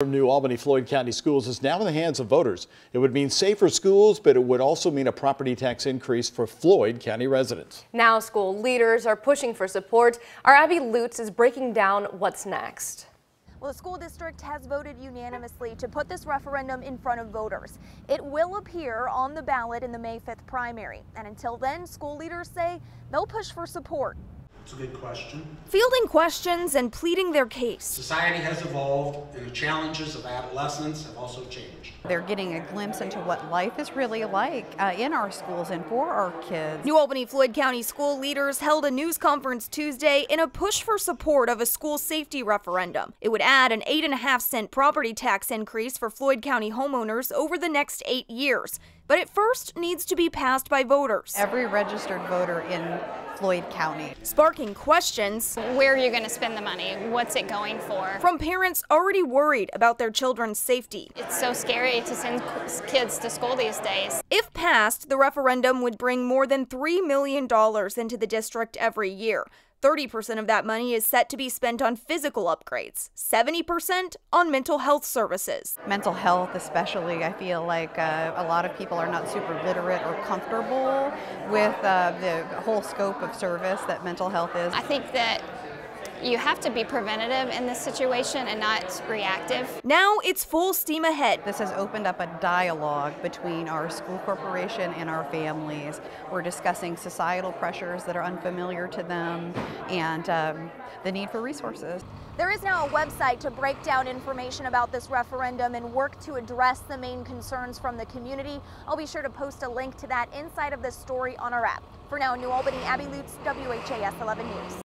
From New Albany, Floyd County Schools is now in the hands of voters. It would mean safer schools, but it would also mean a property tax increase for Floyd County residents. Now school leaders are pushing for support. Our Abby Lutz is breaking down what's next. Well, the school district has voted unanimously to put this referendum in front of voters. It will appear on the ballot in the May 5th primary. And until then, school leaders say they'll push for support. It's a good question. Fielding questions and pleading their case. Society has evolved, and the challenges of adolescence have also changed. They're getting a glimpse into what life is really like uh, in our schools and for our kids. New Albany Floyd County school leaders held a news conference Tuesday in a push for support of a school safety referendum. It would add an 8.5 cent property tax increase for Floyd County homeowners over the next eight years. But it first needs to be passed by voters. Every registered voter in Floyd County. Sparking questions. Where are you going to spend the money? What's it going for? From parents already worried about their children's safety. It's so scary to send kids to school these days. If passed, the referendum would bring more than $3 million into the district every year. 30% of that money is set to be spent on physical upgrades, 70% on mental health services. Mental health, especially, I feel like uh, a lot of people are not super literate or comfortable with uh, the whole scope of service that mental health is. I think that you have to be preventative in this situation and not reactive. Now it's full steam ahead. This has opened up a dialogue between our school corporation and our families. We're discussing societal pressures that are unfamiliar to them and um, the need for resources. There is now a website to break down information about this referendum and work to address the main concerns from the community. I'll be sure to post a link to that inside of this story on our app. For now, New Albany, Abby Lutz, WHAS 11 News.